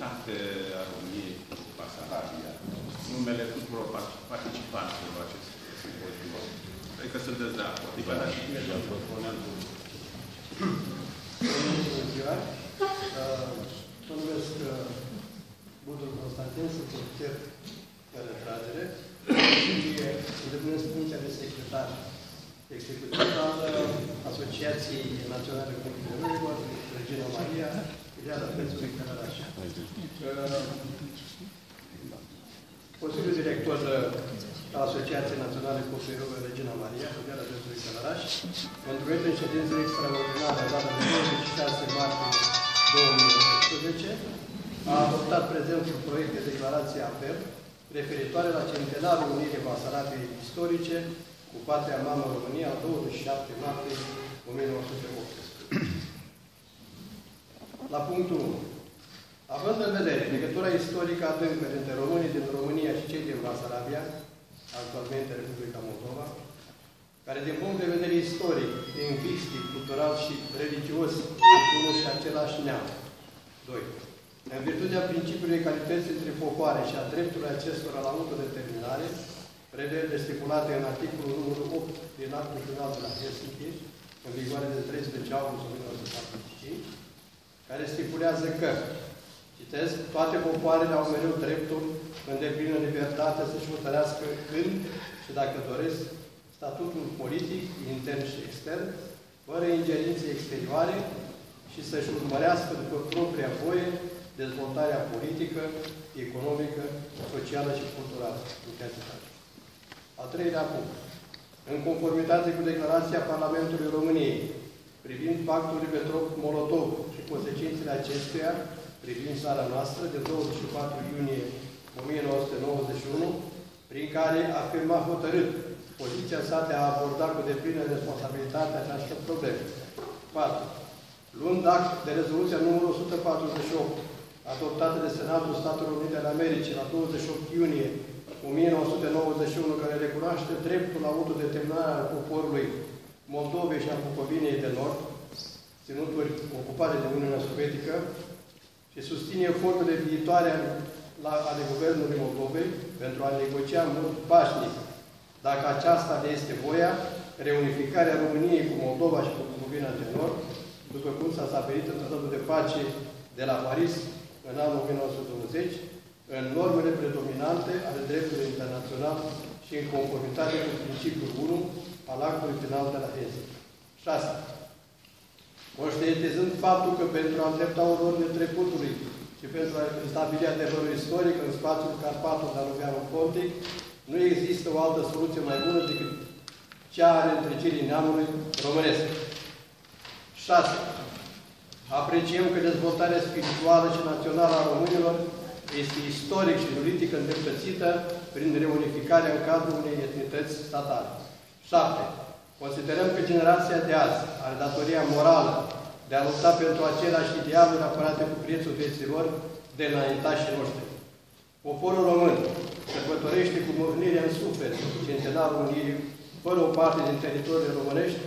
unitate a României cu Basarabia, numele tuturor participanților la acest simpozion. Cred că sunteți de acord. Bună ziua! Mă numesc Budul Constantin, sunt ofițer de retragere și îndeplinesc funcția de secretar executiv al Asociației Naționale Comunităților, Regina Maria, filiala Prețului Călăraș. Consiliul Director al Asociației Naționale Comunităților, Regina Maria, filiala Prețului Călăraș, întruit în ședință extraordinară data de 26 martie 2018, a adoptat prezentul proiect de declarație apel referitoare la centenarul Unirii Basarabiei istorice cu patria mamă România, 27 martie 1918. La punctul 1. Având în vedere legătura istorică adâncă dintre românii din România și cei din Basarabia, actualmente Republica Moldova, care din punct de vedere istoric, lingvistic, cultural și religios, unul și același neam. 2. În virtutea principiului calității între popoare și a dreptului acestora la autodeterminare, prevede stipulate în articolul numărul 8 din actul final de la Helsinki, în vigoare de 13 august 1945, care stipulează că, citesc, toate popoarele au mereu dreptul în deplină libertate să-și hotărească când și dacă doresc statutul politic, intern și extern, fără ingerințe exterioare și să-și urmărească după propria voie dezvoltarea politică, economică, socială și culturală. Al treilea punct. În conformitate cu declarația Parlamentului României privind pactul Ribbentrop-Molotov și consecințele acestuia privind țara noastră de 24 iunie 1991, prin care afirma hotărât poziția sa de a aborda cu deplină responsabilitate această problemă. 4. Luând act de rezoluția numărul 148, adoptată de Senatul Statelor Unite ale Americii la 28 iunie 1991, care recunoaște dreptul la autodeterminare al poporului Moldovei și a Bucovinei de Nord, ținuturi ocupate de Uniunea Sovietică, și susține eforturile viitoare la, ale Guvernului Moldovei pentru a negocia mult pașnic, dacă aceasta le este voia, reunificarea României cu Moldova și cu Bucovina de Nord, după cum s-a stabilit în Tratatul de Pace de la Paris în anul 1920, în normele predominante ale dreptului internațional și în conformitate cu principiul 1 al actului penal de la Helsinki. 6. Conștientizând faptul că pentru a îndrepta ororile trecutului și pentru a stabili adevărul istoric în spațiul Carpatul Danubianul Pontic, nu există o altă soluție mai bună decât cea a întrecirii neamului românesc. 6. Apreciem că dezvoltarea spirituală și națională a românilor este istoric și juridic îndreptățită prin reunificarea în cadrul unei etnități statale. 7. Considerăm că generația de azi are datoria morală de a lupta pentru aceleași idealuri apărate cu prețul vieților de înaintașii noștri. Poporul român sărbătorește cu mârnirea în suflet centenarul Unirii, fără o parte din teritoriile românești,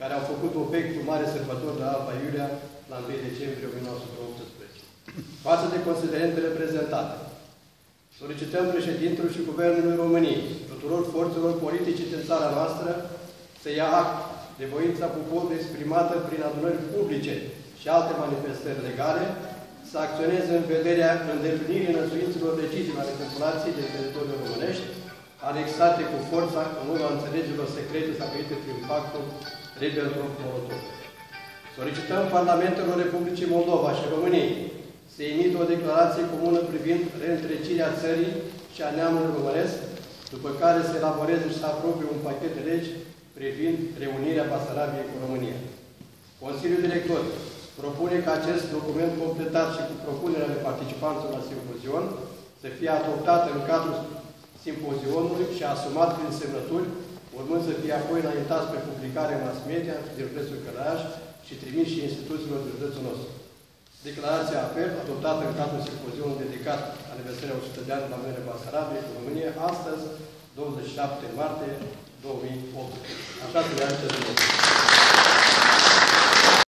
care au făcut obiectul mare sărbător de Alba Iulia la 1 decembrie 1918. Față de considerentele prezentate, solicităm președintelui și Guvernului României, tuturor forțelor politice din țara noastră, să ia act de voința poporului exprimată prin adunări publice și alte manifestări legale, să acționeze în vederea îndeplinirii năsuințelor legitime ale populației de teritoriul românești, anexate cu forța în urma înțelegerilor secrete stabilite prin pactul Ribbentrop-Molotov. Solicităm Parlamentelor Republicii Moldova și României să emită o declarație comună privind reîntrecirea țării și a neamului românesc, după care să elaboreze și să apropie un pachet de legi privind reunirea Basarabiei cu România. Consiliul Director propune ca acest document completat și cu propunerea de participanță la simpozion să fie adoptat în cadrul simpozionului și asumat prin semnături, urmând să fie apoi înaintat pe publicare în mass media din prețul Călăraș și trimis și instituțiilor de județul nostru. Declarația apel, adoptată în cadrul simpozionului dedicat aniversării 100 de ani la Mânere Basarabiei, în România, astăzi, 27 martie 2008. Așa se le